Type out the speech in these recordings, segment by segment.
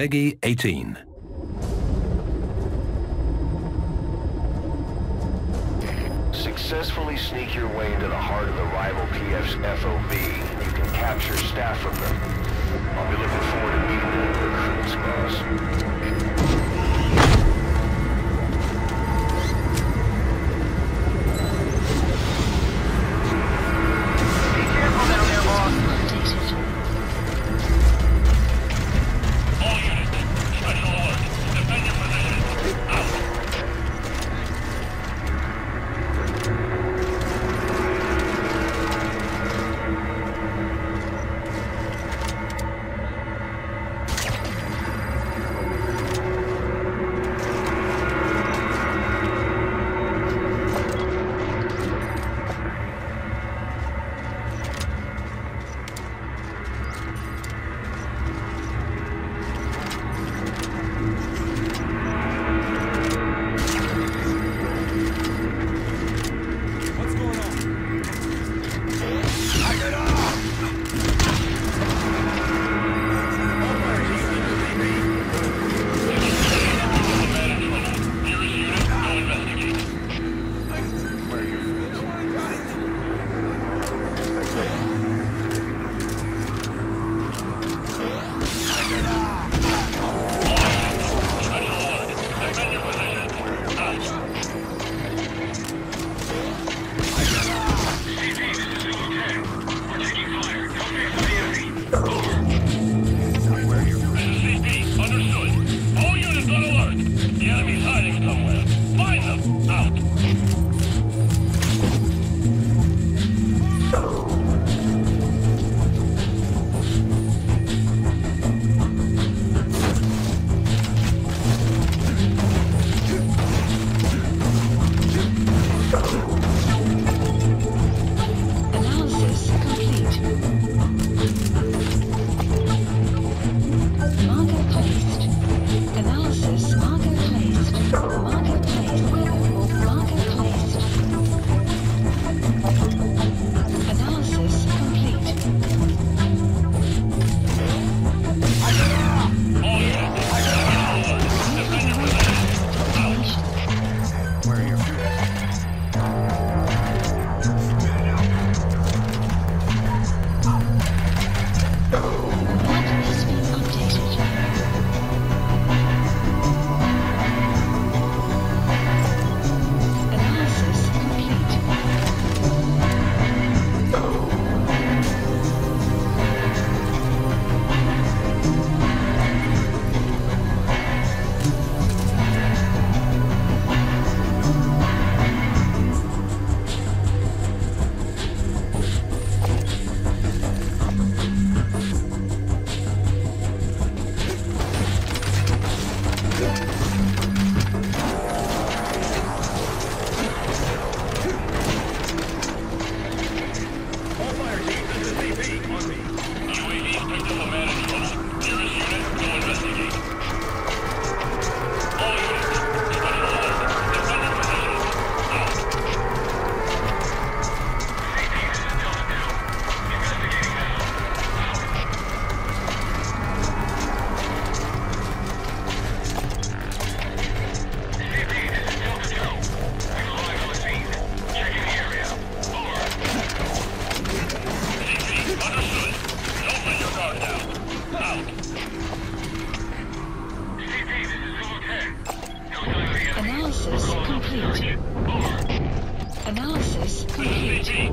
Peggy 18. Successfully sneak your way into the heart of the rival PF's FOB. You can capture staff from them. I'll be looking forward to meeting the recruits, boss.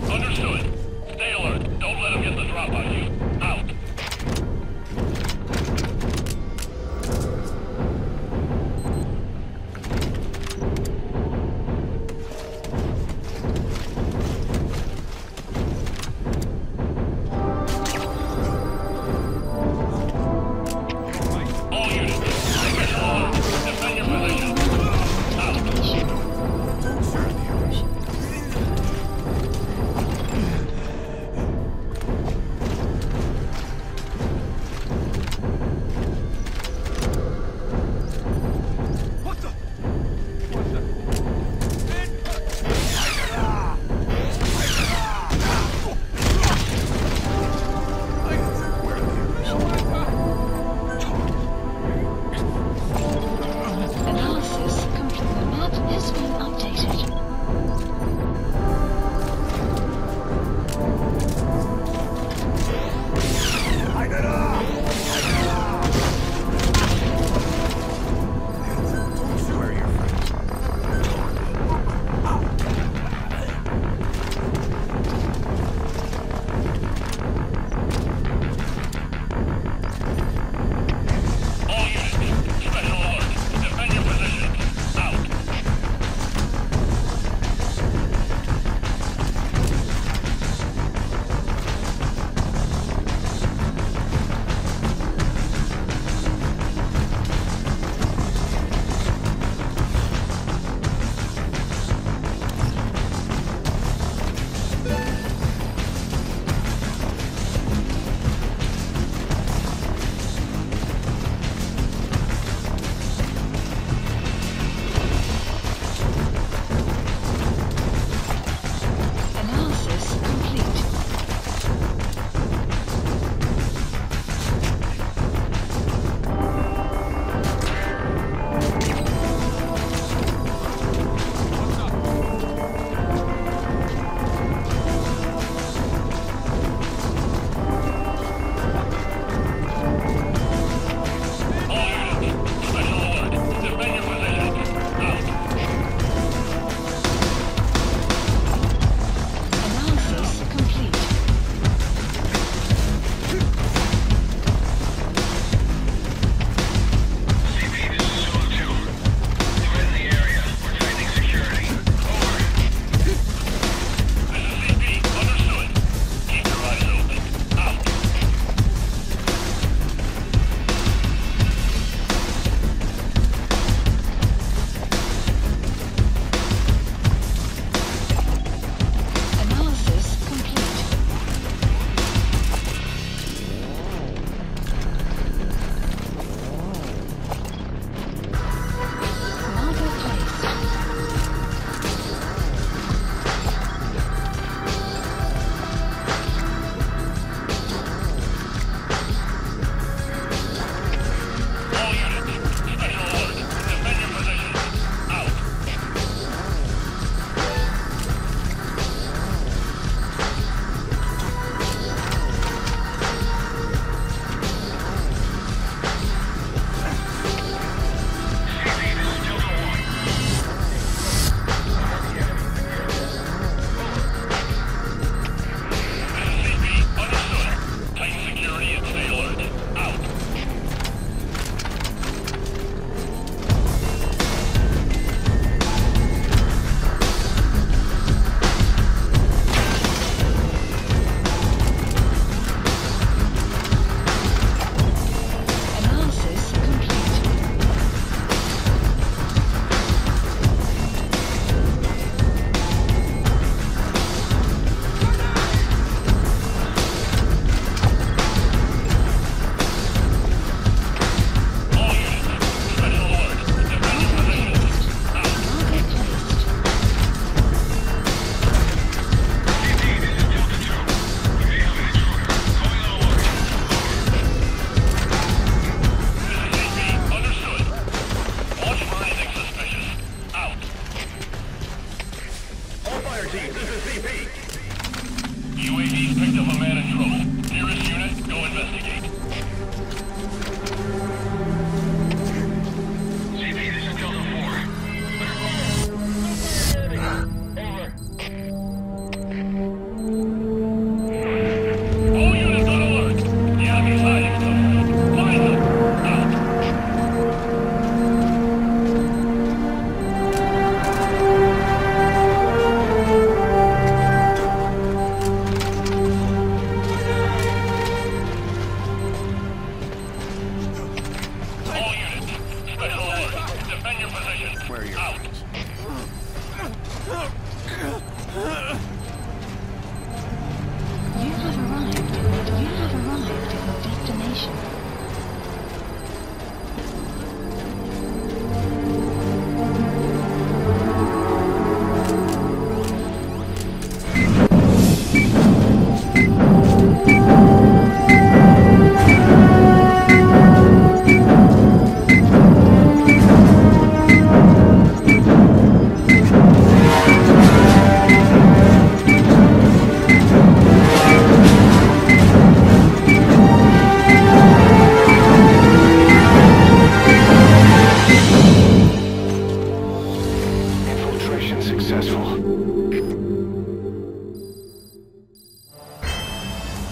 Understood.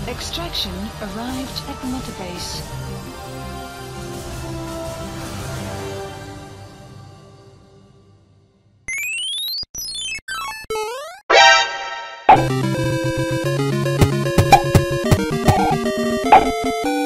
Extraction arrived at the Mother Base. Thank